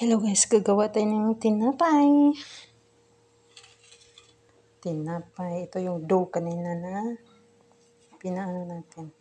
Hello guys, gagawa tayo ng tinapay. Tinapay. Ito yung dough kanina na pinaano natin.